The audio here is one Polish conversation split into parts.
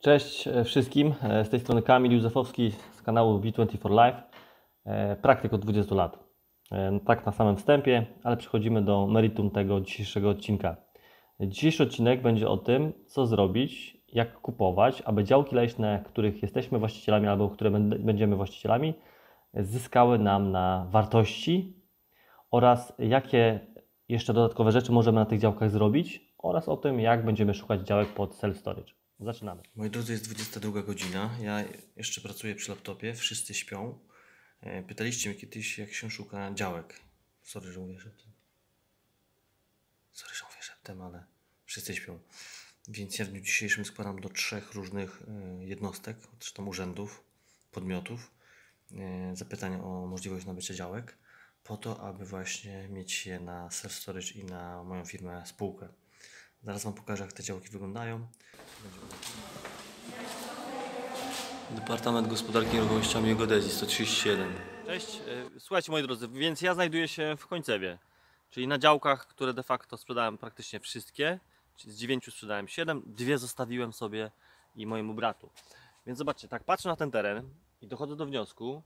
Cześć e, wszystkim, E, z tej strony Kamil Józefowski z kanału B24 Live, E, praktyk od 20 lat. Tak na samym wstępie, ale przechodzimy do meritum tego dzisiejszego odcinka. Dzisiejszy odcinek będzie o tym, co zrobić, jak kupować, aby działki leśne, których jesteśmy właścicielami albo które będ- będziemy właścicielami, zyskały nam na wartości oraz jakie jeszcze dodatkowe rzeczy możemy na tych działkach zrobić oraz o tym, jak będziemy szukać działek pod self-storage. Zaczynamy. Moi drodzy, jest 22 godzina. Ja jeszcze pracuję przy laptopie, wszyscy śpią. E, Pytaliście mnie kiedyś, jak się szuka działek. Sorry, że mówię szeptem. Sorry, że mówię szeptem, ale wszyscy śpią. Więc ja w dniu dzisiejszym składam do trzech różnych e, jednostek, czy tam urzędów, podmiotów, e, zapytania o możliwość nabycia działek, po to, aby właśnie mieć je na self-storage i na moją firmę spółkę. Zaraz Wam pokażę, jak te działki wyglądają. Departament Gospodarki Nieruchomościami i Geodezji 137. Cześć, e, słuchajcie moi drodzy, więc ja znajduję się w Końcewie, czyli na działkach, które de facto sprzedałem praktycznie wszystkie, czyli z dziewięciu sprzedałem siedem, dwie zostawiłem sobie i mojemu bratu. Więc zobaczcie, tak patrzę na ten teren i dochodzę do wniosku,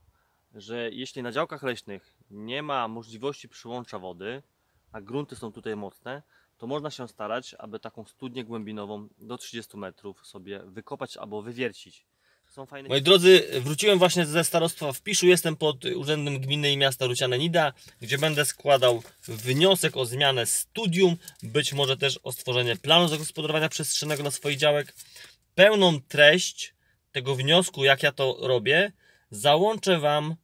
że jeśli na działkach leśnych nie ma możliwości przyłącza wody, a grunty są tutaj mocne, to można się starać, aby taką studnię głębinową do 30 metrów sobie wykopać albo wywiercić. Są fajne Moi drodzy, wróciłem właśnie ze starostwa w Piszu. Jestem pod Urzędem Gminy i Miasta Ruciane-Nida, gdzie będę składał wniosek o zmianę studium, być może też o stworzenie planu zagospodarowania przestrzennego dla swoich działek. Pełną treść tego wniosku, jak ja to robię, załączę Wam e,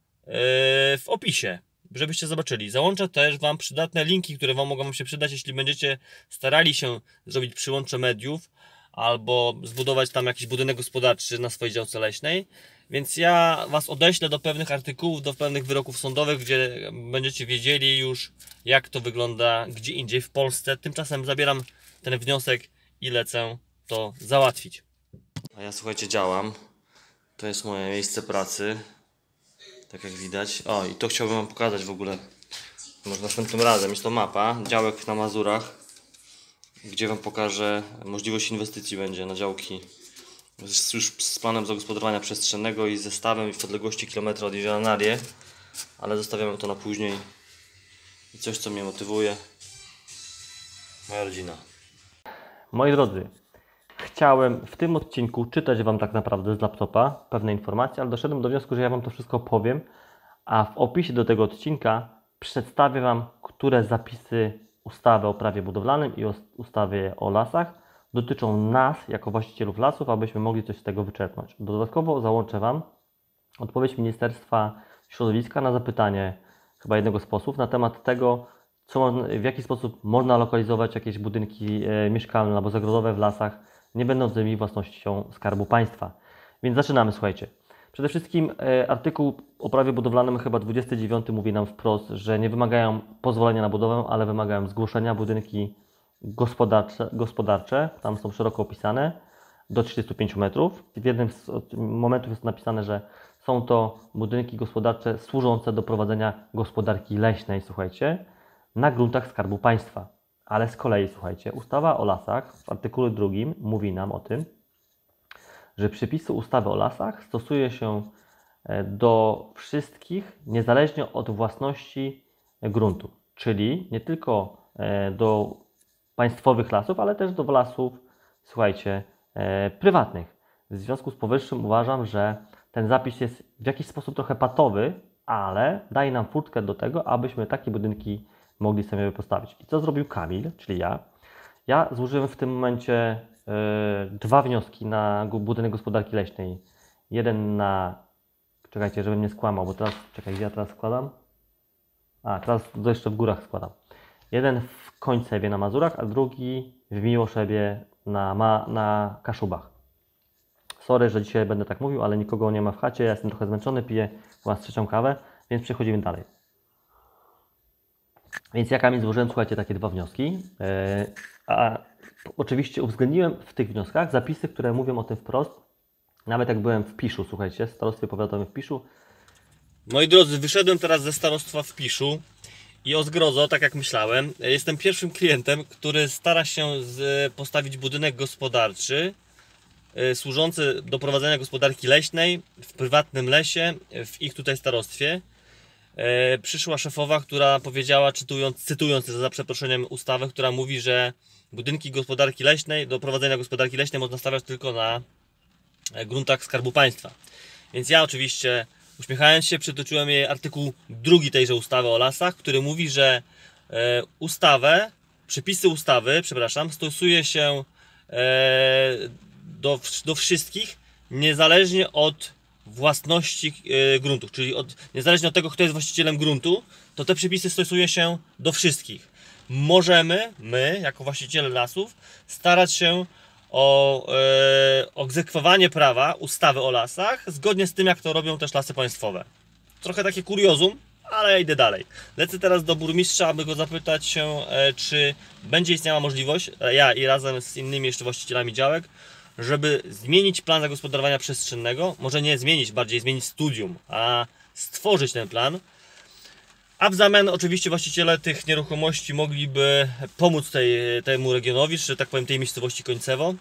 w opisie, żebyście zobaczyli. Załączę też Wam przydatne linki, które Wam mogą się przydać, jeśli będziecie starali się zrobić przyłącze mediów albo zbudować tam jakiś budynek gospodarczy na swojej działce leśnej. Więc ja Was odeślę do pewnych artykułów, do pewnych wyroków sądowych, gdzie będziecie wiedzieli już, jak to wygląda gdzie indziej w Polsce. Tymczasem zabieram ten wniosek i lecę to załatwić. A ja słuchajcie, działam. To jest moje miejsce pracy. Tak jak widać. O, i to chciałbym Wam pokazać w ogóle. Może następnym razem. Jest to mapa działek na Mazurach, gdzie Wam pokażę możliwość inwestycji będzie na działki już z planem zagospodarowania przestrzennego i zestawem i w odległości kilometra od jeziora Narie. Ale zostawiamy to na później. I coś, co mnie motywuje. Moja rodzina. Moi drodzy, chciałem w tym odcinku czytać Wam tak naprawdę z laptopa pewne informacje, ale doszedłem do wniosku, że ja Wam to wszystko powiem, a w opisie do tego odcinka przedstawię Wam, które zapisy ustawy o prawie budowlanym i ustawy o lasach dotyczą nas jako właścicielów lasów, abyśmy mogli coś z tego wyczerpnąć. Dodatkowo załączę Wam odpowiedź Ministerstwa Środowiska na zapytanie chyba jednego z posłów na temat tego, co w jaki sposób można lokalizować jakieś budynki e, mieszkalne albo zagrodowe w lasach, nie będącymi własnością Skarbu Państwa. Więc zaczynamy, słuchajcie. Przede wszystkim e, artykuł o prawie budowlanym, chyba 29, mówi nam wprost, że nie wymagają pozwolenia na budowę, ale wymagają zgłoszenia budynki gospodarcze, gospodarcze tam są szeroko opisane, do 35 metrów. W jednym z momentów jest napisane, że są to budynki gospodarcze służące do prowadzenia gospodarki leśnej, słuchajcie, na gruntach Skarbu Państwa. Ale z kolei, słuchajcie, ustawa o lasach w artykule drugim mówi nam o tym, że przepisy ustawy o lasach stosuje się e, do wszystkich, niezależnie od własności gruntu, czyli nie tylko e, do państwowych lasów, ale też do lasów, słuchajcie, e, prywatnych. W związku z powyższym uważam, że ten zapis jest w jakiś sposób trochę patowy, ale daje nam furtkę do tego, abyśmy takie budynki mogli sobie postawić. I co zrobił Kamil, czyli ja? Ja złożyłem w tym momencie e, dwa wnioski na budynek gospodarki leśnej. Jeden na. Czekajcie, żebym nie skłamał, bo teraz. Czekaj, ja teraz składam? A, teraz jeszcze w górach składam. Jeden w Końcewie na Mazurach, a drugi w Miłoszewie na, ma, na Kaszubach. Sorry, że dzisiaj będę tak mówił, ale nikogo nie ma w chacie. Ja jestem trochę zmęczony, piję chyba trzecią kawę, więc przechodzimy dalej. Więc ja Kamil złożyłem, słuchajcie, takie dwa wnioski. E, A oczywiście uwzględniłem w tych wnioskach zapisy, które mówią o tym wprost. Nawet jak byłem w Piszu, słuchajcie, w starostwie powiatowym w Piszu, Moi drodzy, wyszedłem teraz ze starostwa w Piszu i o zgrozo, tak jak myślałem, jestem pierwszym klientem, który stara się postawić budynek gospodarczy y, służący do prowadzenia gospodarki leśnej w prywatnym lesie w ich tutaj starostwie. E, Przyszła szefowa, która powiedziała, cytując, cytując za przeproszeniem ustawę, która mówi, że budynki gospodarki leśnej, do prowadzenia gospodarki leśnej można stawiać tylko na e, gruntach Skarbu Państwa. Więc ja oczywiście, uśmiechając się, przytoczyłem jej artykuł drugi tejże ustawy o lasach, który mówi, że e, ustawę, przepisy ustawy, przepraszam, stosuje się do, do wszystkich, niezależnie od własności e, gruntów, czyli od, niezależnie od tego, kto jest właścicielem gruntu, to te przepisy stosuje się do wszystkich. Możemy, my, jako właściciele lasów, starać się o e, egzekwowanie prawa, ustawy o lasach, zgodnie z tym, jak to robią też lasy państwowe. Trochę takie kuriozum, ale idę dalej. Lecę teraz do burmistrza, aby go zapytać się, e, czy będzie istniała możliwość, e, ja i razem z innymi jeszcze właścicielami działek, żeby zmienić plan zagospodarowania przestrzennego, może nie zmienić, bardziej zmienić studium, a stworzyć ten plan, a w zamian oczywiście właściciele tych nieruchomości mogliby pomóc tej, temu regionowi, czy tak powiem tej miejscowości Końcewo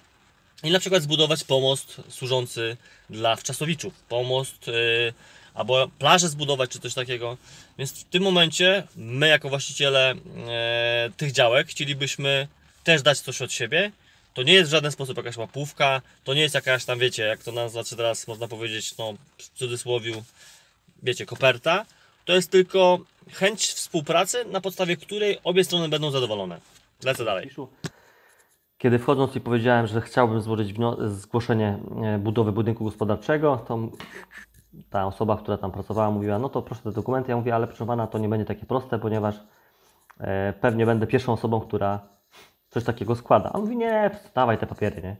i na przykład zbudować pomost służący dla wczasowiczów. Pomost yy, albo plażę zbudować, czy coś takiego. Więc w tym momencie my jako właściciele e, tych działek chcielibyśmy też dać coś od siebie. To nie jest w żaden sposób jakaś łapówka, to nie jest jakaś tam, wiecie, jak to nazwać teraz można powiedzieć, no w cudzysłowiu, wiecie, koperta. To jest tylko chęć współpracy, na podstawie której obie strony będą zadowolone. Lecę dalej. Kiedy wchodząc i powiedziałem, że chciałbym złożyć zgłoszenie e, budowy budynku gospodarczego, to ta osoba, która tam pracowała, mówiła: No to proszę te dokumenty. Ja mówię: Ale proszę pana, to nie będzie takie proste, ponieważ e, pewnie będę pierwszą osobą, która coś takiego składa. A on mówi: Nie, dawaj te papiery, nie.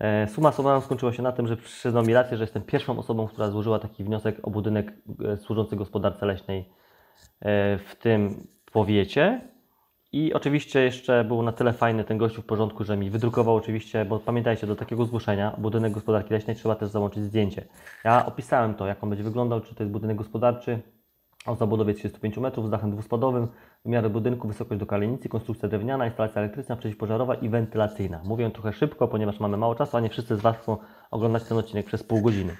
E, Suma summarum skończyło się na tym, że przyznał mi rację, że jestem pierwszą osobą, która złożyła taki wniosek o budynek e, służący gospodarce leśnej e, w tym powiecie. I oczywiście jeszcze był na tyle fajny ten gościu w porządku, że mi wydrukował oczywiście, bo pamiętajcie, do takiego zgłoszenia budynek gospodarki leśnej trzeba też załączyć zdjęcie. Ja opisałem to, jak on będzie wyglądał, czy to jest budynek gospodarczy o zabudowie 35 metrów z dachem dwuspadowym, wymiary budynku, wysokość do kalenicy, konstrukcja drewniana, instalacja elektryczna, przeciwpożarowa i wentylacyjna. Mówię trochę szybko, ponieważ mamy mało czasu, a nie wszyscy z Was chcą oglądać ten odcinek przez pół godziny.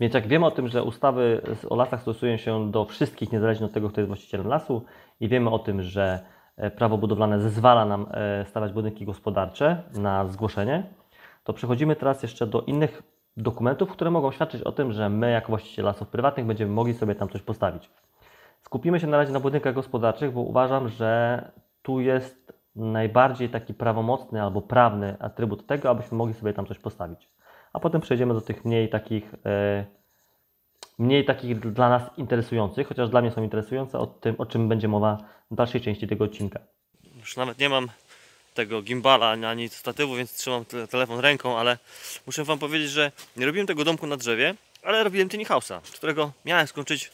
Więc jak wiemy o tym, że ustawy o lasach stosują się do wszystkich, niezależnie od tego, kto jest właścicielem lasu, i wiemy o tym, że e, prawo budowlane zezwala nam e, stawiać budynki gospodarcze na zgłoszenie, to przechodzimy teraz jeszcze do innych dokumentów, które mogą świadczyć o tym, że my, jako właściciele lasów prywatnych, będziemy mogli sobie tam coś postawić. Skupimy się na razie na budynkach gospodarczych, bo uważam, że tu jest najbardziej taki prawomocny albo prawny atrybut tego, abyśmy mogli sobie tam coś postawić. A potem przejdziemy do tych mniej takich, e, mniej takich dla nas interesujących, chociaż dla mnie są interesujące, o tym, o czym będzie mowa w dalszej części tego odcinka. Już nawet nie mam tego gimbala ani- statywu, więc trzymam te- telefon ręką, ale muszę Wam powiedzieć, że nie robiłem tego domku na drzewie, ale robiłem tiny house'a, którego miałem skończyć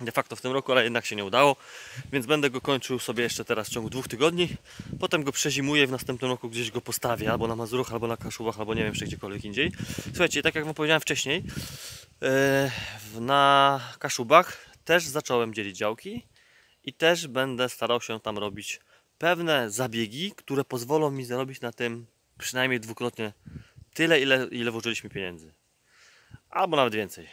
de facto w tym roku, ale jednak się nie udało, więc będę go kończył sobie jeszcze teraz w ciągu dwóch tygodni. Potem go przezimuję, w następnym roku gdzieś go postawię, albo na Mazurach, albo na Kaszubach, albo nie wiem, jeszcze gdziekolwiek indziej. Słuchajcie, tak jak Wam powiedziałem wcześniej, e, na Kaszubach też zacząłem dzielić działki i też będę starał się tam robić pewne zabiegi, które pozwolą mi zarobić na tym przynajmniej dwukrotnie tyle, ile, ile włożyliśmy pieniędzy. Albo nawet więcej.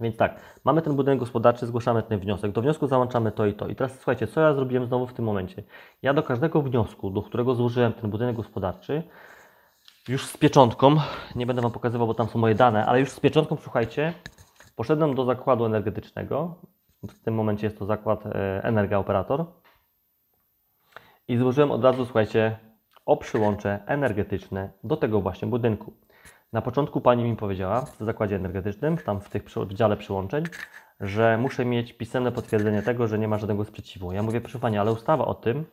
Więc tak, mamy ten budynek gospodarczy, zgłaszamy ten wniosek. Do wniosku załączamy to i to. I teraz słuchajcie, co ja zrobiłem znowu w tym momencie? Ja do każdego wniosku, do którego złożyłem ten budynek gospodarczy, już z pieczątką, nie będę Wam pokazywał, bo tam są moje dane, ale już z pieczątką, słuchajcie, poszedłem do zakładu energetycznego. W tym momencie jest to zakład e, Energa Operator. I złożyłem od razu, słuchajcie, o przyłącze energetyczne do tego właśnie budynku. Na początku pani mi powiedziała w zakładzie energetycznym, tam w tych dziale przyłączeń, że muszę mieć pisemne potwierdzenie tego, że nie ma żadnego sprzeciwu. Ja mówię, proszę pani, ale ustawa o tym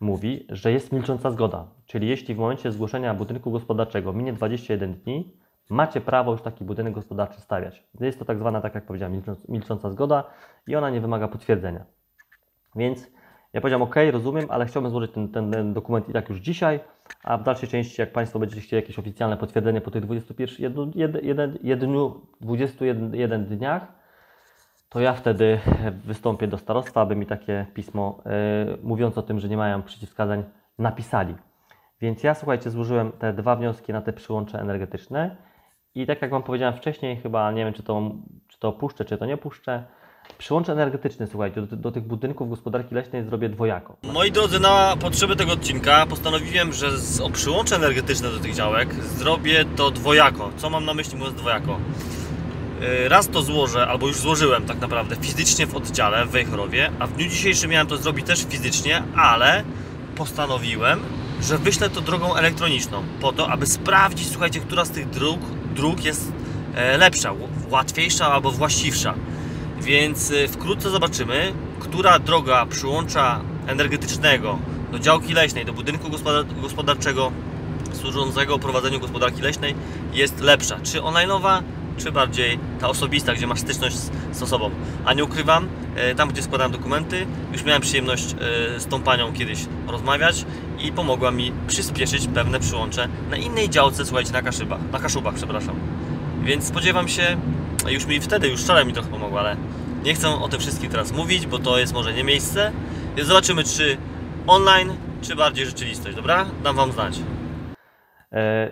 mówi, że jest milcząca zgoda. Czyli jeśli w momencie zgłoszenia budynku gospodarczego minie 21 dni, macie prawo już taki budynek gospodarczy stawiać. Jest to tak zwana, tak jak powiedziałem, milcząc- milcząca zgoda i ona nie wymaga potwierdzenia. Więc ja powiedziałem, OK, rozumiem, ale chciałbym złożyć ten, ten, ten dokument i tak już dzisiaj, a w dalszej części, jak Państwo będziecie chcieli jakieś oficjalne potwierdzenie po tych 21, jednu, jed, jeden, jednu, 21 dniach, to ja wtedy wystąpię do starostwa, aby mi takie pismo y, mówiące o tym, że nie mają przeciwwskazań, napisali. Więc ja, słuchajcie, złożyłem te dwa wnioski na te przyłącze energetyczne i tak jak Wam powiedziałem wcześniej, chyba nie wiem, czy to, czy to puszczę, czy to nie puszczę. Przyłącze energetyczne, słuchajcie, do, do tych budynków gospodarki leśnej zrobię dwojako. Moi drodzy, na potrzeby tego odcinka postanowiłem, że z o przyłącze energetyczne do tych działek zrobię to dwojako. Co mam na myśli mówiąc dwojako? Yy, Raz to złożę, albo już złożyłem tak naprawdę fizycznie w oddziale w Wejherowie, a w dniu dzisiejszym miałem to zrobić też fizycznie, ale postanowiłem, że wyślę to drogą elektroniczną, po to, aby sprawdzić, słuchajcie, która z tych dróg, dróg jest e, lepsza, łatwiejsza albo właściwsza. Więc y, wkrótce zobaczymy, która droga przyłącza energetycznego do działki leśnej, do budynku gospodar- gospodarczego służącego prowadzeniu gospodarki leśnej jest lepsza. Czy online'owa, czy bardziej ta osobista, gdzie masz styczność z, z osobą. A nie ukrywam, e, tam gdzie składałem dokumenty, już miałem przyjemność e, z tą panią kiedyś rozmawiać i pomogła mi przyspieszyć pewne przyłącze na innej działce, słuchajcie, na Kaszybach, na Kaszubach, przepraszam. Więc spodziewam się, już mi wtedy, już wczoraj mi trochę pomogło, ale nie chcę o tym wszystkim teraz mówić, bo to jest może nie miejsce. Więc zobaczymy, czy online, czy bardziej rzeczywistość, dobra? Dam Wam znać. E,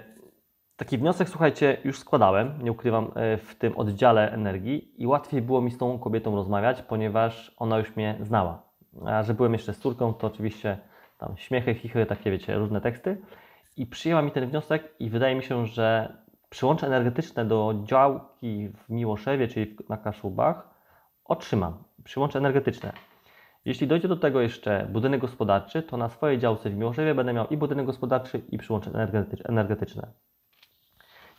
Taki wniosek, słuchajcie, już składałem, nie ukrywam, e, w tym oddziale energii i łatwiej było mi z tą kobietą rozmawiać, ponieważ ona już mnie znała. A że byłem jeszcze z córką, to oczywiście tam śmiechy, chichy, takie wiecie, różne teksty. I przyjęła mi ten wniosek i wydaje mi się, że przyłącze energetyczne do działki w Miłoszewie, czyli na Kaszubach, otrzymam. Przyłącze energetyczne. Jeśli dojdzie do tego jeszcze budynek gospodarczy, to na swojej działce w Miłoszewie będę miał i budynek gospodarczy, i przyłącze energetycz- energetyczne.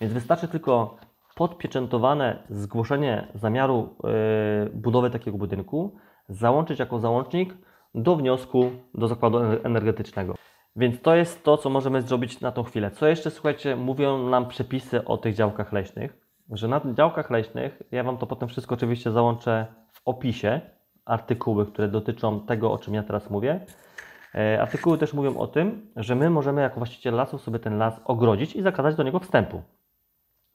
Więc wystarczy tylko podpieczętowane zgłoszenie zamiaru yy, budowy takiego budynku, załączyć jako załącznik do wniosku do zakładu ener- energetycznego. Więc to jest to, co możemy zrobić na tą chwilę. Co jeszcze, słuchajcie, mówią nam przepisy o tych działkach leśnych, że na działkach leśnych, ja Wam to potem wszystko oczywiście załączę w opisie, artykuły, które dotyczą tego, o czym ja teraz mówię. E, Artykuły też mówią o tym, że my możemy jako właściciel lasu sobie ten las ogrodzić i zakazać do niego wstępu.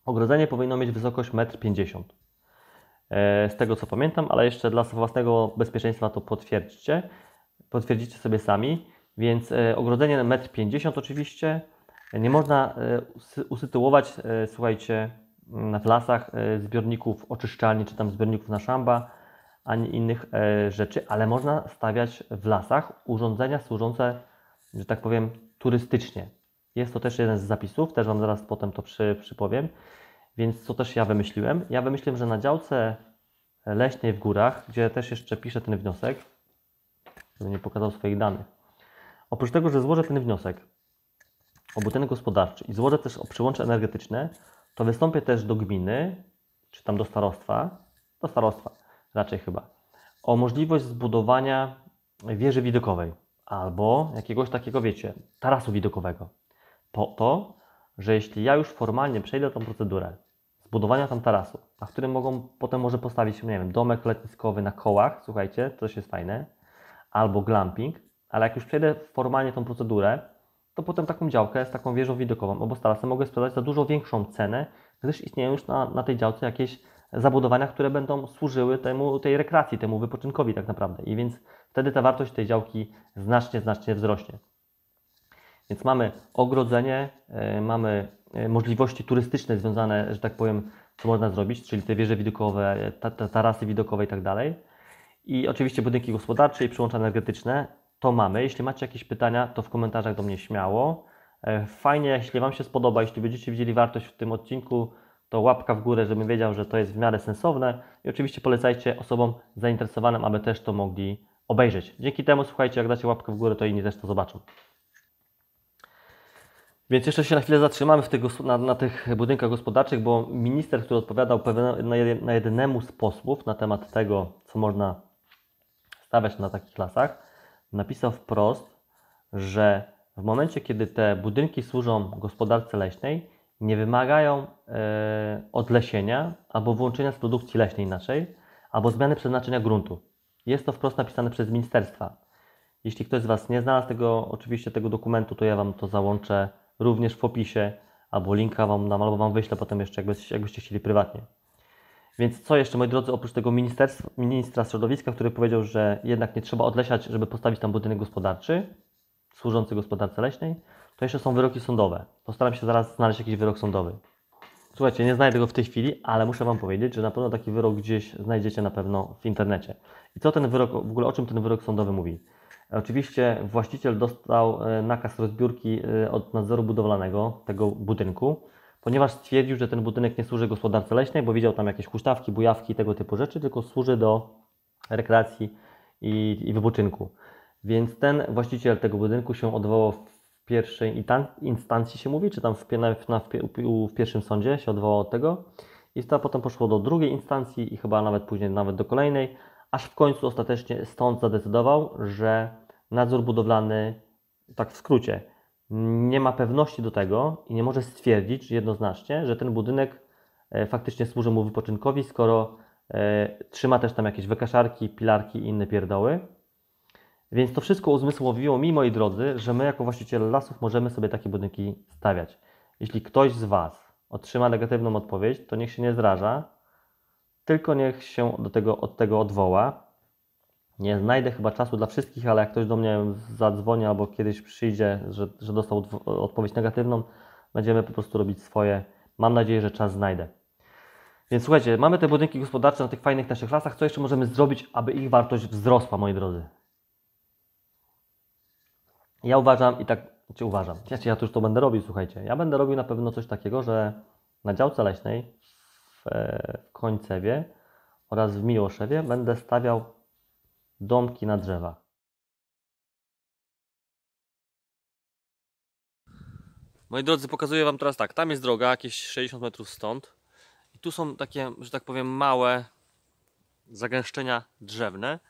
Ogrodzenie powinno mieć wysokość 1,50 m. E, Z tego co pamiętam, ale jeszcze dla własnego bezpieczeństwa to potwierdźcie. Potwierdzicie sobie sami. Więc e, ogrodzenie 1,50 m oczywiście. Nie można e, usy- usytuować, e, słuchajcie, w lasach zbiorników oczyszczalni czy tam zbiorników na szamba, ani innych rzeczy, ale można stawiać w lasach urządzenia służące, że tak powiem, turystycznie. Jest to też jeden z zapisów, też Wam zaraz potem to przy, przypowiem. Więc co też ja wymyśliłem? Ja wymyśliłem, że na działce leśnej w górach, gdzie też jeszcze piszę ten wniosek, żeby nie pokazał swoich danych. Oprócz tego, że złożę ten wniosek o budynek gospodarczy i złożę też o przyłącze energetyczne, to wystąpię też do gminy, czy tam do starostwa, do starostwa raczej chyba, o możliwość zbudowania wieży widokowej albo jakiegoś takiego, wiecie, tarasu widokowego. Po to, że jeśli ja już formalnie przejdę tą procedurę zbudowania tam tarasu, na którym mogą potem może postawić, nie wiem, domek letniskowy na kołach, słuchajcie, to jest fajne, albo glamping, ale jak już przejdę formalnie tą procedurę, to potem taką działkę z taką wieżą widokową albo z tarasem mogę sprzedać za dużo większą cenę, gdyż istnieją już na, na tej działce jakieś zabudowania, które będą służyły temu, tej rekreacji, temu wypoczynkowi tak naprawdę. I więc wtedy ta wartość tej działki znacznie, znacznie wzrośnie. Więc mamy ogrodzenie, e, mamy e, możliwości turystyczne związane, że tak powiem, co można zrobić, czyli te wieże widokowe, ta, ta, tarasy widokowe i tak dalej. I oczywiście budynki gospodarcze i przyłącza energetyczne. To mamy. Jeśli macie jakieś pytania, to w komentarzach do mnie śmiało. E, Fajnie, jeśli Wam się spodoba, jeśli będziecie widzieli wartość w tym odcinku, to łapka w górę, żebym wiedział, że to jest w miarę sensowne. I oczywiście polecajcie osobom zainteresowanym, aby też to mogli obejrzeć. Dzięki temu, słuchajcie, jak dacie łapkę w górę, to inni też to zobaczą. Więc jeszcze się na chwilę zatrzymamy w tych, na, na tych budynkach gospodarczych, bo minister, który odpowiadał na jedynemu z posłów na temat tego, co można stawiać na takich lasach, napisał wprost, że w momencie, kiedy te budynki służą gospodarce leśnej, nie wymagają e, odlesienia albo wyłączenia z produkcji leśnej inaczej, albo zmiany przeznaczenia gruntu. Jest to wprost napisane przez ministerstwa. Jeśli ktoś z Was nie znalazł tego, oczywiście tego dokumentu, to ja Wam to załączę również w opisie, albo linka Wam dam, albo Wam wyślę potem jeszcze, jakbyście, jakbyście chcieli prywatnie. Więc co jeszcze, moi drodzy, oprócz tego ministra środowiska, który powiedział, że jednak nie trzeba odlesiać, żeby postawić tam budynek gospodarczy, służący gospodarce leśnej, to to jeszcze są wyroki sądowe. Postaram się zaraz znaleźć jakiś wyrok sądowy. Słuchajcie, nie znajdę go w tej chwili, ale muszę Wam powiedzieć, że na pewno taki wyrok gdzieś znajdziecie na pewno w internecie. I co ten wyrok, w ogóle o czym ten wyrok sądowy mówi? Oczywiście właściciel dostał e, nakaz rozbiórki e, od nadzoru budowlanego tego budynku, ponieważ stwierdził, że ten budynek nie służy gospodarce leśnej, bo widział tam jakieś huśtawki, bujawki, tego typu rzeczy, tylko służy do rekreacji i, i wypoczynku. Więc ten właściciel tego budynku się odwołał w pierwszej instancji, się mówi, czy tam w, na, na, w, w pierwszym sądzie się odwołał od tego. I to potem poszło do drugiej instancji i chyba nawet później nawet do kolejnej, aż w końcu ostatecznie sąd zadecydował, że nadzór budowlany, tak w skrócie, nie ma pewności do tego i nie może stwierdzić jednoznacznie, że ten budynek e, faktycznie służy mu wypoczynkowi, skoro e, trzyma też tam jakieś wykaszarki, pilarki i inne pierdoły. Więc to wszystko uzmysłowiło mi, moi drodzy, że my jako właściciele lasów możemy sobie takie budynki stawiać. Jeśli ktoś z Was otrzyma negatywną odpowiedź, to niech się nie zraża, tylko niech się do tego, od tego odwoła. Nie znajdę chyba czasu dla wszystkich, ale jak ktoś do mnie zadzwoni albo kiedyś przyjdzie, że, że dostał odpowiedź negatywną, będziemy po prostu robić swoje. Mam nadzieję, że czas znajdę. Więc słuchajcie, mamy te budynki gospodarcze na tych fajnych naszych lasach. Co jeszcze możemy zrobić, aby ich wartość wzrosła, moi drodzy? Ja uważam i tak, czy uważam, ja, ja to już to będę robił, słuchajcie. Ja będę robił na pewno coś takiego, że na działce leśnej w, e, w Końcewie oraz w Miłoszewie będę stawiał domki na drzewach. Moi drodzy, pokazuję Wam teraz tak. Tam jest droga, jakieś 60 metrów stąd. I tu są takie, że tak powiem, małe zagęszczenia drzewne.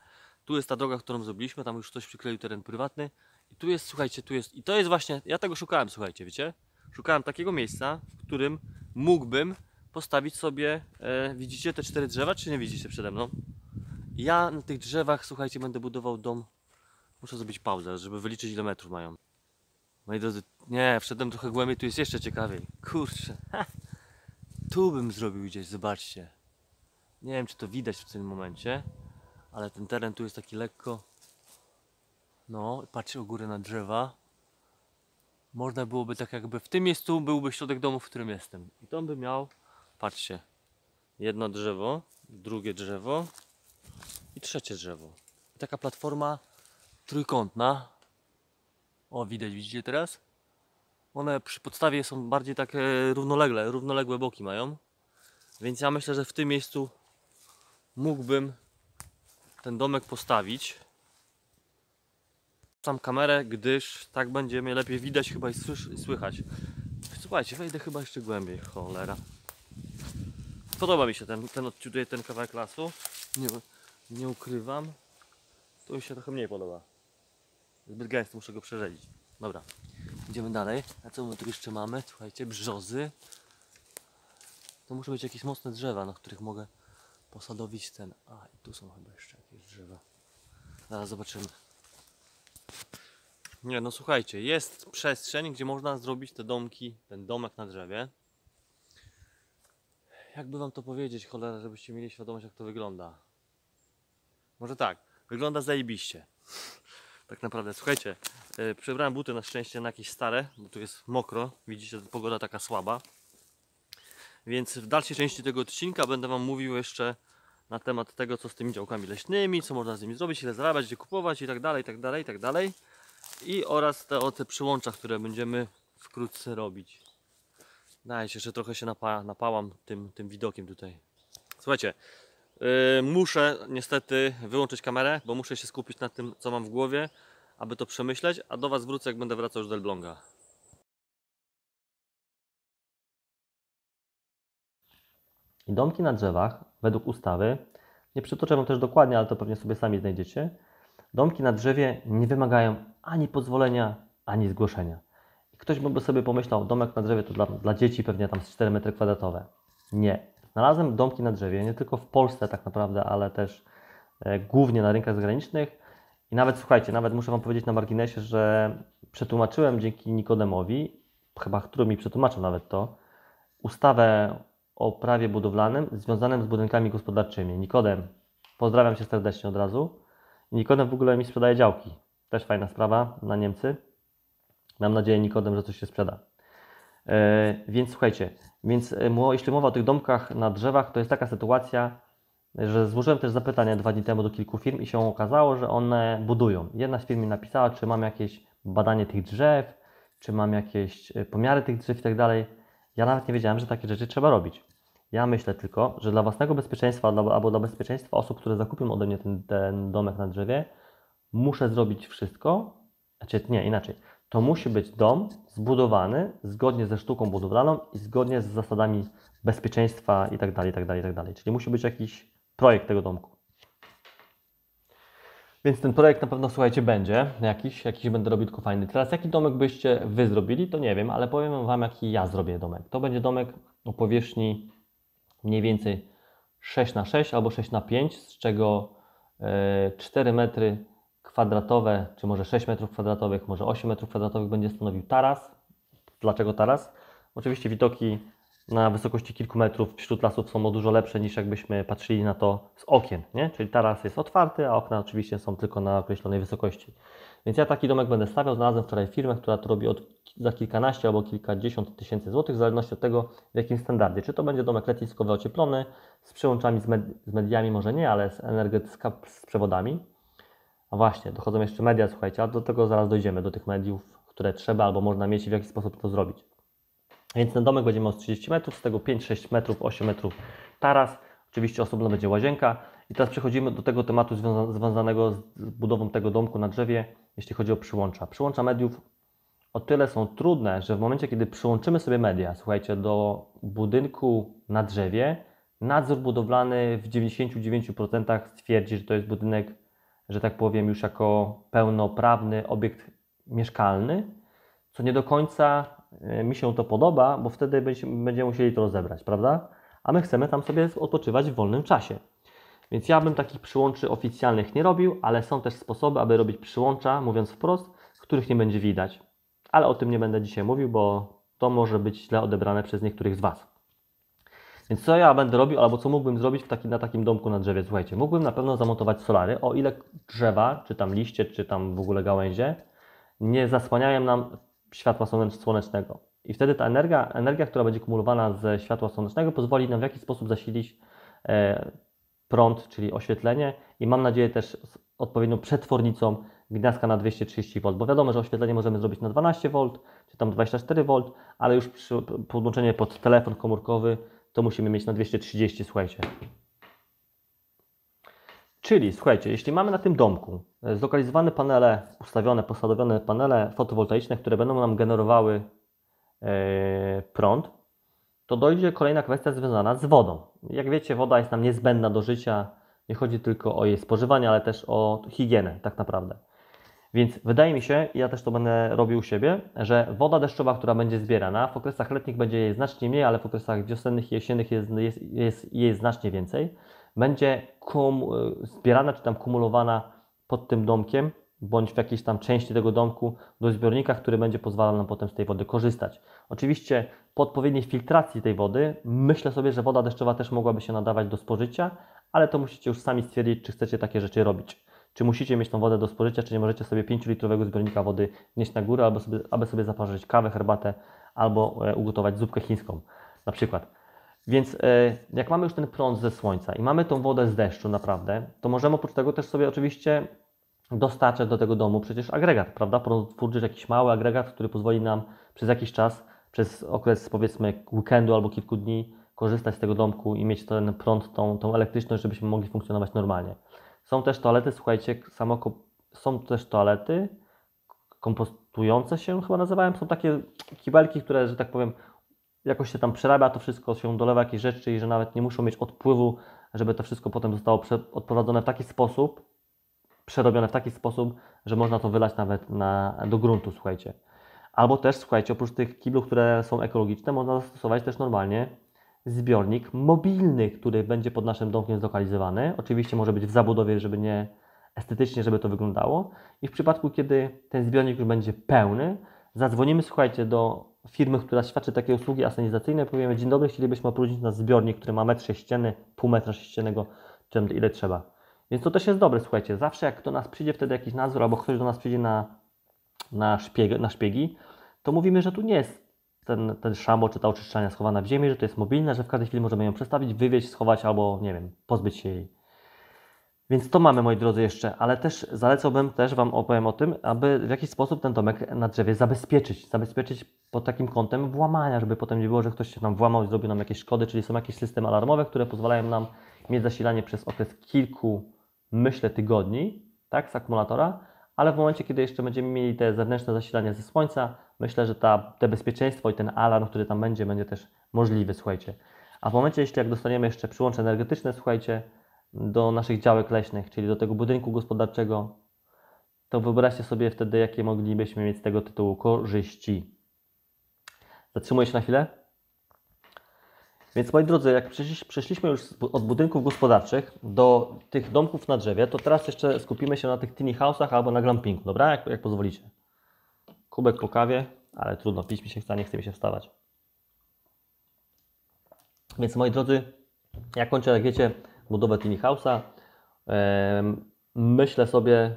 Tu jest ta droga, którą zrobiliśmy. Tam już ktoś przykleił teren prywatny. I tu jest, słuchajcie, tu jest. I to jest właśnie. Ja tego szukałem, słuchajcie, wiecie? Szukałem takiego miejsca, w którym mógłbym postawić sobie. E, widzicie te cztery drzewa, czy nie widzicie przede mną? Ja na tych drzewach, słuchajcie, będę budował dom. Muszę zrobić pauzę, żeby wyliczyć ile metrów mają. Moi drodzy, nie, wszedłem trochę głębiej, tu jest jeszcze ciekawiej. Kurczę, ha. tu bym zrobił gdzieś, zobaczcie. Nie wiem, czy to widać w tym momencie, ale ten teren tu jest taki lekko. No, patrzcie u góry na drzewa. Można byłoby tak jakby w tym miejscu byłby środek domu, w którym jestem. I to by miał, patrzcie, jedno drzewo, drugie drzewo i trzecie drzewo. Taka platforma trójkątna, o, widać, widzicie teraz? One przy podstawie są bardziej takie równolegle, równoległe boki mają. Więc ja myślę, że w tym miejscu mógłbym ten domek postawić. Sam kamerę, gdyż tak będzie mnie lepiej widać chyba i słychać. Słuchajcie, wejdę chyba jeszcze głębiej, cholera. Podoba mi się ten, ten odciutuję ten kawałek lasu. Nie, nie ukrywam. To mi się trochę mniej podoba. Zbyt gęsty, muszę go przerzedzić. Dobra, idziemy dalej. A co my tu jeszcze mamy? Słuchajcie, brzozy. To muszą być jakieś mocne drzewa, na których mogę posadowić ten. A, i tu są chyba jeszcze jakieś drzewa. Zaraz zobaczymy. Nie, no słuchajcie, jest przestrzeń, gdzie można zrobić te domki, ten domek na drzewie. Jakby wam to powiedzieć, cholera, żebyście mieli świadomość, jak to wygląda. Może tak, wygląda zajebiście. Tak naprawdę, słuchajcie, yy, przebrałem buty na szczęście na jakieś stare, bo tu jest mokro, widzicie, pogoda taka słaba. Więc w dalszej części tego odcinka będę Wam mówił jeszcze na temat tego, co z tymi działkami leśnymi, co można z nimi zrobić, ile zarabiać, gdzie kupować i tak dalej, i tak dalej, i tak dalej. I oraz te, o te przyłącza, które będziemy wkrótce robić. Dajcie, jeszcze trochę się napa napałam tym, tym widokiem tutaj. Słuchajcie, muszę niestety wyłączyć kamerę, bo muszę się skupić na tym, co mam w głowie, aby to przemyśleć, a do Was wrócę, jak będę wracał już do Elbląga. Domki na drzewach, według ustawy, nie przytoczę Wam też dokładnie, ale to pewnie sobie sami znajdziecie, domki na drzewie nie wymagają ani pozwolenia, ani zgłoszenia. Ktoś by sobie pomyślał, domek na drzewie to dla, dla dzieci pewnie tam z 4 metry kwadratowe. Nie. Znalazłem domki na drzewie, nie tylko w Polsce tak naprawdę, ale też e, głównie na rynkach zagranicznych. I nawet, słuchajcie, nawet muszę Wam powiedzieć na marginesie, że przetłumaczyłem dzięki Nikodemowi, chyba który mi przetłumaczył nawet to, ustawę o prawie budowlanym związanym z budynkami gospodarczymi. Nikodem, pozdrawiam Cię serdecznie od razu. Nikodem w ogóle mi sprzedaje działki. Też fajna sprawa na Niemcy. Mam nadzieję, Nikodem, że coś się sprzeda. E, więc słuchajcie, więc e, jeśli mowa o tych domkach na drzewach, to jest taka sytuacja, że złożyłem też zapytanie dwa dni temu do kilku firm i się okazało, że one budują. Jedna z firm mi napisała, czy mam jakieś badanie tych drzew, czy mam jakieś e, pomiary tych drzew i tak dalej. Ja nawet nie wiedziałem, że takie rzeczy trzeba robić. Ja myślę tylko, że dla własnego bezpieczeństwa albo dla bezpieczeństwa osób, które zakupią ode mnie ten, ten domek na drzewie, muszę zrobić wszystko, znaczy nie, inaczej. To musi być dom zbudowany zgodnie ze sztuką budowlaną i zgodnie z zasadami bezpieczeństwa i tak dalej, i tak dalej, i tak dalej. Czyli musi być jakiś projekt tego domku. Więc ten projekt na pewno, słuchajcie, będzie jakiś, jakiś będę robił tylko fajny. Teraz jaki domek byście Wy zrobili, to nie wiem, ale powiem Wam, jaki ja zrobię domek. To będzie domek o powierzchni mniej więcej 6 na 6 albo 6 na 5, z czego e, 4 metry kwadratowe, czy może 6 metrów kwadratowych, może 8 metrów kwadratowych będzie stanowił taras. Dlaczego taras? Oczywiście widoki na wysokości kilku metrów wśród lasów są o dużo lepsze niż jakbyśmy patrzyli na to z okien, nie? Czyli taras jest otwarty, a okna oczywiście są tylko na określonej wysokości. Więc ja taki domek będę stawiał. Znalazłem wczoraj firmę, która to robi od, za kilkanaście albo kilkadziesiąt tysięcy złotych, w zależności od tego, w jakim standardzie. Czy to będzie domek letniskowy ocieplony, z przełączami, z, med- z mediami, może nie, ale z energetyka, z przewodami. A właśnie, dochodzą jeszcze media, słuchajcie, a do tego zaraz dojdziemy, do tych mediów, które trzeba albo można mieć i w jaki sposób to zrobić. Więc ten domek będzie miał z 30 metrów, z tego 5-6 metrów, 8 metrów taras. Oczywiście osobno będzie łazienka. I teraz przechodzimy do tego tematu związa- związanego z budową tego domku na drzewie, jeśli chodzi o przyłącza. Przyłącza mediów o tyle są trudne, że w momencie, kiedy przyłączymy sobie media, słuchajcie, do budynku na drzewie, nadzór budowlany w 99% stwierdzi, że to jest budynek, że tak powiem, już jako pełnoprawny obiekt mieszkalny, co nie do końca e, mi się to podoba, bo wtedy będziemy musieli to rozebrać, prawda? A my chcemy tam sobie odpoczywać w wolnym czasie. Więc ja bym takich przyłączy oficjalnych nie robił, ale są też sposoby, aby robić przyłącza, mówiąc wprost, których nie będzie widać. Ale o tym nie będę dzisiaj mówił, bo to może być źle odebrane przez niektórych z Was. Więc co ja będę robił, albo co mógłbym zrobić taki, na takim domku na drzewie? Słuchajcie, mógłbym na pewno zamontować solary, o ile drzewa, czy tam liście, czy tam w ogóle gałęzie, nie zasłaniają nam światła słonecz- słonecznego. I wtedy ta energia, energia, która będzie kumulowana ze światła słonecznego, pozwoli nam w jakiś sposób zasilić e, prąd, czyli oświetlenie i mam nadzieję też z odpowiednią przetwornicą gniazdka na 230 V, bo wiadomo, że oświetlenie możemy zrobić na 12 V, czy tam 24 V, ale już przy podłączenie pod telefon komórkowy to musimy mieć na 230, słuchajcie. Czyli słuchajcie, jeśli mamy na tym domku e, zlokalizowane panele, ustawione, posadowione panele fotowoltaiczne, które będą nam generowały e, prąd, to dojdzie kolejna kwestia związana z wodą. Jak wiecie, woda jest nam niezbędna do życia. Nie chodzi tylko o jej spożywanie, ale też o higienę, tak naprawdę. Więc wydaje mi się, ja też to będę robił u siebie, że woda deszczowa, która będzie zbierana, w okresach letnich będzie jej znacznie mniej, ale w okresach wiosennych i jesiennych jest, jest, jest jej znacznie więcej, będzie kum, zbierana czy tam kumulowana pod tym domkiem, bądź w jakiejś tam części tego domku do zbiornika, który będzie pozwalał nam potem z tej wody korzystać. Oczywiście po odpowiedniej filtracji tej wody myślę sobie, że woda deszczowa też mogłaby się nadawać do spożycia, ale to musicie już sami stwierdzić, czy chcecie takie rzeczy robić. Czy musicie mieć tą wodę do spożycia, czy nie możecie sobie 5-litrowego zbiornika wody wnieść na górę, albo sobie, aby sobie zaparzyć kawę, herbatę, albo e, ugotować zupkę chińską na przykład. Więc e, jak mamy już ten prąd ze słońca i mamy tą wodę z deszczu naprawdę, to możemy oprócz tego też sobie oczywiście dostarczać do tego domu przecież agregat, prawda? Prądotwórczy, jakiś mały agregat, który pozwoli nam przez jakiś czas, przez okres powiedzmy weekendu albo kilku dni korzystać z tego domku i mieć ten prąd, tą, tą elektryczność, żebyśmy mogli funkcjonować normalnie. Są też toalety, słuchajcie, samo, są też toalety kompostujące się chyba nazywają. Są takie kibelki, które, że tak powiem, jakoś się tam przerabia, to wszystko się dolewa jakieś rzeczy i że nawet nie muszą mieć odpływu, żeby to wszystko potem zostało odprowadzone w taki sposób, przerobione w taki sposób, że można to wylać nawet na, do gruntu, słuchajcie. Albo też, słuchajcie, oprócz tych kiblów, które są ekologiczne, można zastosować też normalnie zbiornik mobilny, który będzie pod naszym domkiem zlokalizowany. Oczywiście może być w zabudowie, żeby nie estetycznie, żeby to wyglądało. I w przypadku, kiedy ten zbiornik już będzie pełny, zadzwonimy, słuchajcie, do firmy, która świadczy takie usługi asenizacyjne, powiemy, dzień dobry, chcielibyśmy opróżnić nasz zbiornik, który ma metr sześcienny, pół metra sześciennego, czy tam ile trzeba. Więc to też jest dobre, słuchajcie, zawsze jak do nas przyjdzie wtedy jakiś nadzór, albo ktoś do nas przyjdzie na na, szpieg, na szpiegi, to mówimy, że tu nie jest ten, ten szambo czy ta oczyszczalnia schowana w ziemi, że to jest mobilne, że w każdej chwili możemy ją przestawić, wywieźć, schować albo, nie wiem, pozbyć się jej. Więc to mamy, moi drodzy, jeszcze, ale też zalecałbym, też Wam opowiem o tym, aby w jakiś sposób ten domek na drzewie zabezpieczyć. Zabezpieczyć pod takim kątem włamania, żeby potem nie było, że ktoś się nam włamał i zrobił nam jakieś szkody, czyli są jakieś systemy alarmowe, które pozwalają nam mieć zasilanie przez okres kilku, myślę, tygodni, tak, z akumulatora, ale w momencie, kiedy jeszcze będziemy mieli te zewnętrzne zasilanie ze słońca, myślę, że ta, te bezpieczeństwo i ten alarm, który tam będzie, będzie też możliwy, słuchajcie. A w momencie, jeśli jak dostaniemy jeszcze przyłącze energetyczne, słuchajcie, do naszych działek leśnych, czyli do tego budynku gospodarczego, to wyobraźcie sobie wtedy, jakie moglibyśmy mieć z tego tytułu korzyści. Zatrzymuję się na chwilę. Więc moi drodzy, jak przeszli- przeszliśmy już od budynków gospodarczych do tych domków na drzewie, to teraz jeszcze skupimy się na tych tiny house'ach albo na glampingu, dobra? Jak, jak pozwolicie. Kubek po kawie, ale trudno, pić mi się chce, nie chce mi się wstawać. Więc moi drodzy, ja kończę, jak wiecie, budowę tiny house'a. Myślę sobie,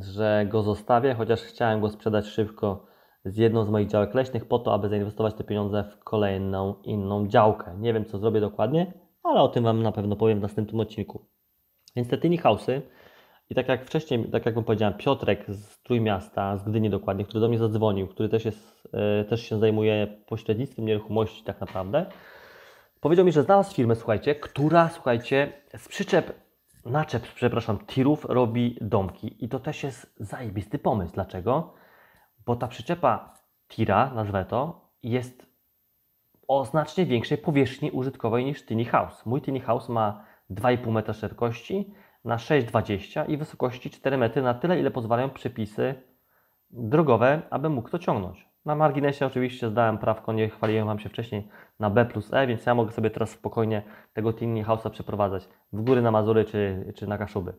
że go zostawię, chociaż chciałem go sprzedać szybko z jedną z moich działek leśnych po to, aby zainwestować te pieniądze w kolejną inną działkę. Nie wiem, co zrobię dokładnie, ale o tym Wam na pewno powiem w następnym odcinku. Więc te tiny house'y i tak jak wcześniej, tak jak Wam powiedziałem, Piotrek z Trójmiasta, z Gdyni dokładnie, który do mnie zadzwonił, który też, jest, e, też się zajmuje pośrednictwem nieruchomości tak naprawdę, powiedział mi, że znalazł firmę, słuchajcie, która, słuchajcie, z przyczep, naczep, przepraszam, tirów robi domki. I to też jest zajebisty pomysł. Dlaczego? Bo ta przyczepa tira, nazwę to, jest o znacznie większej powierzchni użytkowej niż tiny house. Mój tiny house ma 2,5 metra szerokości na 6,20 i wysokości 4 metry na tyle, ile pozwalają przepisy drogowe, aby mógł to ciągnąć. Na marginesie oczywiście zdałem prawko, nie chwaliłem Wam się wcześniej na B plus E, więc ja mogę sobie teraz spokojnie tego tiny house'a przeprowadzać w góry na Mazury czy, czy na Kaszuby.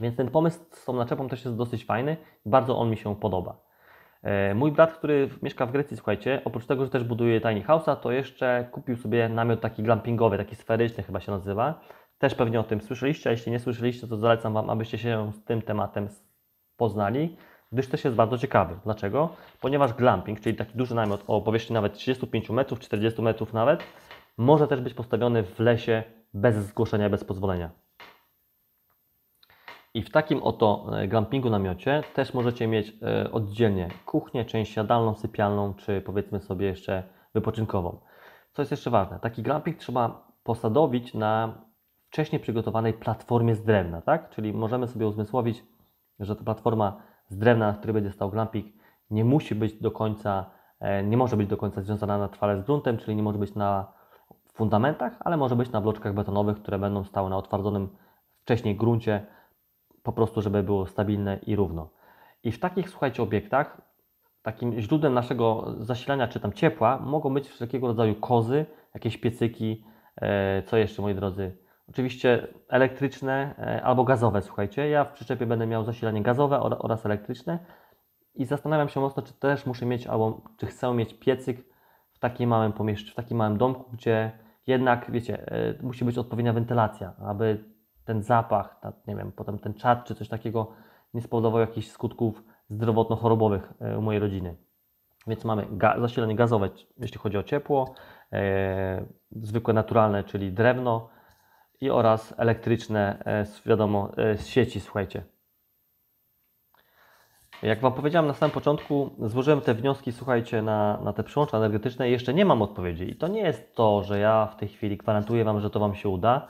Więc ten pomysł z tą naczepą też jest dosyć fajny, bardzo on mi się podoba. E, Mój brat, który mieszka w Grecji, słuchajcie, oprócz tego, że też buduje tiny house'a, to jeszcze kupił sobie namiot taki glampingowy, taki sferyczny chyba się nazywa. Też pewnie o tym słyszeliście, a jeśli nie słyszeliście, to zalecam Wam, abyście się z tym tematem poznali, gdyż też jest bardzo ciekawy. Dlaczego? Ponieważ glamping, czyli taki duży namiot o powierzchni nawet 35 metrów, 40 metrów nawet, może też być postawiony w lesie bez zgłoszenia, bez pozwolenia. I w takim oto e, glampingu namiocie też możecie mieć e, oddzielnie kuchnię, część jadalną, sypialną, czy powiedzmy sobie jeszcze wypoczynkową. Co jest jeszcze ważne, taki glamping trzeba posadowić na wcześniej przygotowanej platformie z drewna, tak? Czyli możemy sobie uzmysłowić, że ta platforma z drewna, na której będzie stał glamping, nie musi być do końca, e, nie może być do końca związana na trwale z gruntem, czyli nie może być na fundamentach, ale może być na bloczkach betonowych, które będą stały na otwardzonym wcześniej gruncie, po prostu, żeby było stabilne i równo. I w takich, słuchajcie, obiektach, takim źródłem naszego zasilania czy tam ciepła mogą być wszelkiego rodzaju kozy, jakieś piecyki, e, co jeszcze, moi drodzy? Oczywiście elektryczne e, albo gazowe, słuchajcie. Ja w przyczepie będę miał zasilanie gazowe ora- oraz elektryczne i zastanawiam się mocno, czy też muszę mieć, albo czy chcę mieć piecyk w takim małym pomieszczeniu, w takim małym domku, gdzie jednak, wiecie, e, musi być odpowiednia wentylacja, aby ten zapach, ta, nie wiem, potem ten czad czy coś takiego nie spowodował jakichś skutków zdrowotno-chorobowych e, u mojej rodziny. Więc mamy ga- zasilanie gazowe, jeśli chodzi o ciepło, e, zwykłe naturalne, czyli drewno i oraz elektryczne, e, wiadomo, e, sieci, słuchajcie. Jak Wam powiedziałem na samym początku, złożyłem te wnioski, słuchajcie, na, na te przyłącza energetyczne i jeszcze nie mam odpowiedzi. I to nie jest to, że ja w tej chwili gwarantuję Wam, że to Wam się uda,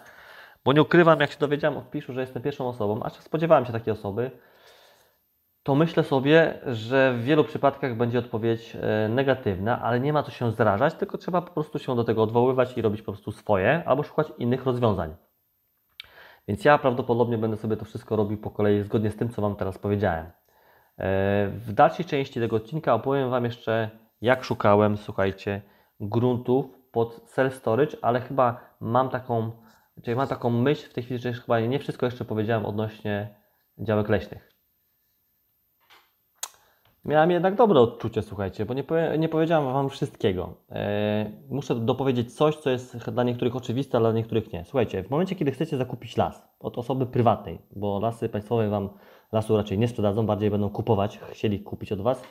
bo nie ukrywam, jak się dowiedziałem od Piszu, że jestem pierwszą osobą, aż spodziewałem się takiej osoby, to myślę sobie, że w wielu przypadkach będzie odpowiedź e, negatywna, ale nie ma co się zrażać, tylko trzeba po prostu się do tego odwoływać i robić po prostu swoje, albo szukać innych rozwiązań. Więc ja prawdopodobnie będę sobie to wszystko robił po kolei, zgodnie z tym, co Wam teraz powiedziałem. E, W dalszej części tego odcinka opowiem Wam jeszcze, jak szukałem, słuchajcie, gruntów pod self-storage, ale chyba mam taką, czyli mam taką myśl w tej chwili, że chyba nie wszystko jeszcze powiedziałem odnośnie działek leśnych. Miałem jednak dobre odczucie, słuchajcie, bo nie, powie, nie powiedziałem Wam wszystkiego. E, muszę dopowiedzieć coś, co jest dla niektórych oczywiste, ale dla niektórych nie. Słuchajcie, w momencie, kiedy chcecie zakupić las od osoby prywatnej, bo lasy państwowe Wam lasu raczej nie sprzedadzą, bardziej będą kupować, chcieli kupić od Was.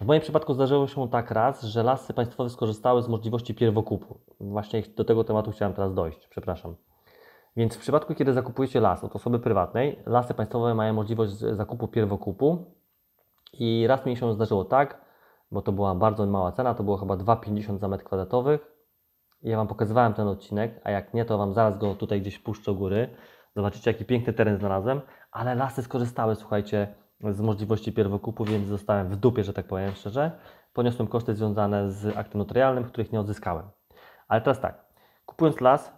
W moim przypadku zdarzyło się tak raz, że lasy państwowe skorzystały z możliwości pierwokupu. Właśnie do tego tematu chciałem teraz dojść, przepraszam. Więc w przypadku, kiedy zakupujecie las od osoby prywatnej, lasy państwowe mają możliwość zakupu pierwokupu i raz mi się zdarzyło tak, bo to była bardzo mała cena, to było chyba 2,50 za metr kwadratowy. Ja Wam pokazywałem ten odcinek, a jak nie, to Wam zaraz go tutaj gdzieś puszczę góry. Zobaczycie, jaki piękny teren znalazłem, ale lasy skorzystały, słuchajcie, z możliwości pierwokupu, więc zostałem w dupie, że tak powiem szczerze. Poniosłem koszty związane z aktem notarialnym, których nie odzyskałem. Ale teraz tak, kupując las,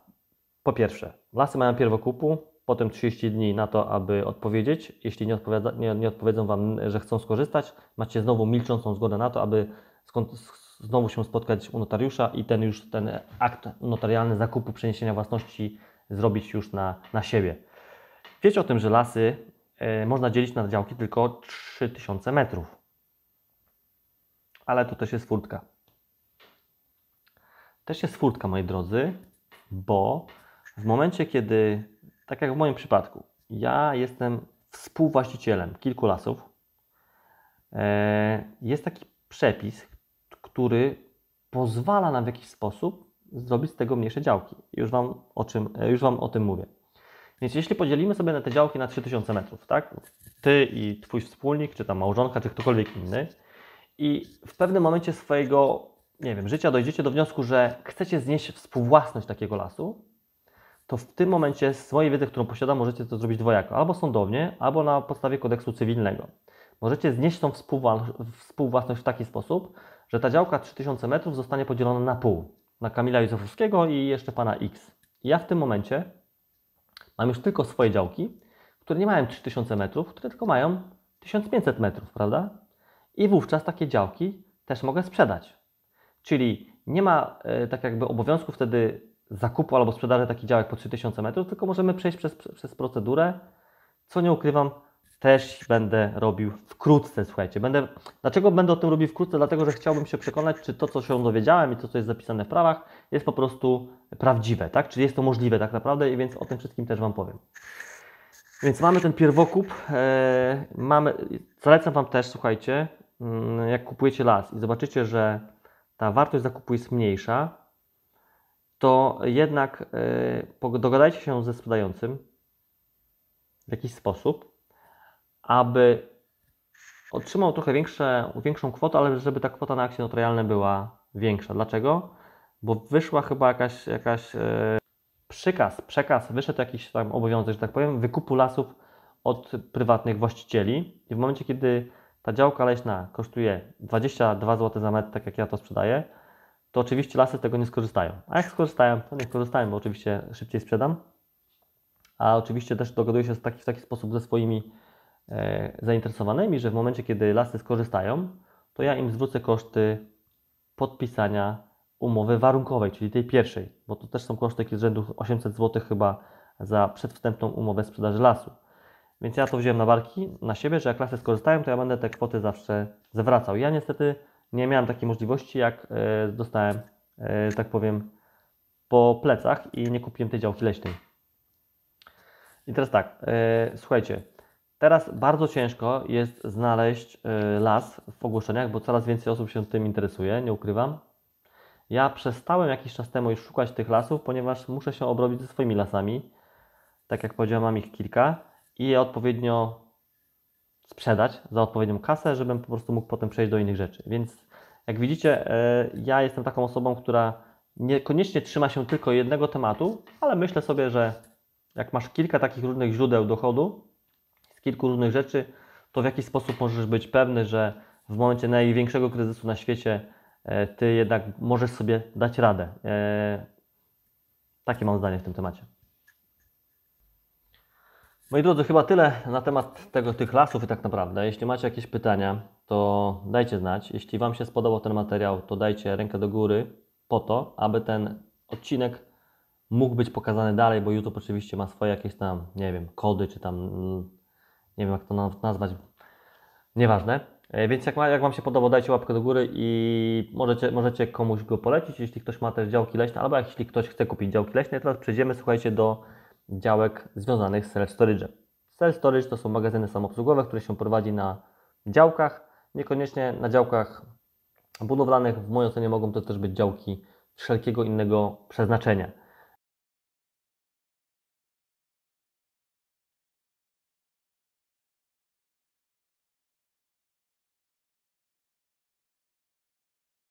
po pierwsze, lasy mają pierwokupu, potem 30 dni na to, aby odpowiedzieć. Jeśli nie, nie, nie odpowiedzą Wam, że chcą skorzystać, macie znowu milczącą zgodę na to, aby znowu się spotkać u notariusza i ten już ten akt notarialny zakupu przeniesienia własności zrobić już na, na siebie. Wiecie o tym, że lasy e, można dzielić na działki tylko 3000 metrów. Ale tu też jest furtka. Też jest furtka, moi drodzy, bo w momencie, kiedy, tak jak w moim przypadku, ja jestem współwłaścicielem kilku lasów, e, jest taki przepis, który pozwala nam w jakiś sposób zrobić z tego mniejsze działki. Już Wam o, czym, e, już wam o tym mówię. Więc jeśli podzielimy sobie na te działki na 3000 metrów, tak? Ty i Twój wspólnik, czy tam małżonka, czy ktokolwiek inny, i w pewnym momencie swojego, nie wiem, życia dojdziecie do wniosku, że chcecie znieść współwłasność takiego lasu, to w tym momencie z mojej wiedzy, którą posiadam, możecie to zrobić dwojako. Albo sądownie, albo na podstawie kodeksu cywilnego. Możecie znieść tą współwła- współwłasność w taki sposób, że ta działka 3000 metrów zostanie podzielona na pół. Na Kamila Józefowskiego i jeszcze pana X. Ja w tym momencie mam już tylko swoje działki, które nie mają 3000 metrów, które tylko mają 1500 metrów, prawda? I wówczas takie działki też mogę sprzedać. Czyli nie ma e, tak jakby obowiązku wtedy zakupu albo sprzedaży takich działek po 3000 metrów, tylko możemy przejść przez, przez procedurę, co nie ukrywam, też będę robił wkrótce, słuchajcie. Będę, dlaczego będę o tym robił wkrótce? Dlatego, że chciałbym się przekonać, czy to, co się dowiedziałem i to, co jest zapisane w prawach, jest po prostu prawdziwe, tak? Czy jest to możliwe tak naprawdę, i więc o tym wszystkim też Wam powiem. Więc mamy ten pierwokup. E, mamy, zalecam Wam też, słuchajcie, mm, jak kupujecie las i zobaczycie, że ta wartość zakupu jest mniejsza, to jednak e, dogadajcie się ze sprzedającym w jakiś sposób, aby otrzymał trochę większe, większą kwotę, ale żeby ta kwota na akcje notarialne była większa. Dlaczego? Bo wyszła chyba jakaś, jakaś e, przykaz, przekaz, wyszedł jakiś tam obowiązek, że tak powiem, wykupu lasów od prywatnych właścicieli. I w momencie, kiedy ta działka leśna kosztuje 22 zł za metr, tak jak ja to sprzedaję, to oczywiście lasy z tego nie skorzystają. A jak skorzystają, to nie skorzystają, bo oczywiście szybciej sprzedam. A oczywiście też dogaduję się w taki, w taki sposób ze swoimi e, zainteresowanymi, że w momencie, kiedy lasy skorzystają, to ja im zwrócę koszty podpisania umowy warunkowej, czyli tej pierwszej, bo to też są koszty z rzędu 800 zł chyba za przedwstępną umowę sprzedaży lasu. Więc ja to wziąłem na barki, na siebie, że jak lasy skorzystają, to ja będę te kwoty zawsze zwracał. Ja niestety nie miałem takiej możliwości, jak e, dostałem, e, tak powiem, po plecach i nie kupiłem tej działki leśnej. I teraz tak, e, słuchajcie, teraz bardzo ciężko jest znaleźć las w ogłoszeniach, bo coraz więcej osób się tym interesuje, nie ukrywam. Ja przestałem jakiś czas temu już szukać tych lasów, ponieważ muszę się obrobić ze swoimi lasami. Tak jak powiedziałem, mam ich kilka i je odpowiednio sprzedać za odpowiednią kasę, żebym po prostu mógł potem przejść do innych rzeczy. Więc jak widzicie, e, ja jestem taką osobą, która niekoniecznie trzyma się tylko jednego tematu, ale myślę sobie, że jak masz kilka takich różnych źródeł dochodu z kilku różnych rzeczy, to w jakiś sposób możesz być pewny, że w momencie największego kryzysu na świecie e, ty jednak możesz sobie dać radę. E, Takie mam zdanie w tym temacie. Moi drodzy, chyba tyle na temat tego, tych lasów i tak naprawdę. Jeśli macie jakieś pytania, to dajcie znać. Jeśli Wam się spodobał ten materiał, to dajcie rękę do góry po to, aby ten odcinek mógł być pokazany dalej, bo YouTube oczywiście ma swoje jakieś tam, nie wiem, kody, czy tam, mm, nie wiem jak to naz- nazwać, nieważne. E, Więc jak, jak Wam się podoba, dajcie łapkę do góry i możecie, możecie komuś go polecić, jeśli ktoś ma też działki leśne, albo jeśli ktoś chce kupić działki leśne. Teraz przejdziemy, słuchajcie, do działek związanych z self-storage'em. Self storage to są magazyny samoobsługowe, które się prowadzi na działkach. Niekoniecznie na działkach budowlanych, w mojej ocenie mogą to też być działki wszelkiego innego przeznaczenia.